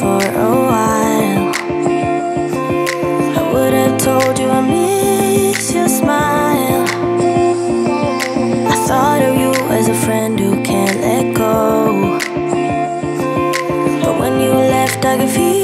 for a while. I would have told you I miss your smile. I thought of you as a friend who can't let go. But when you left I could feel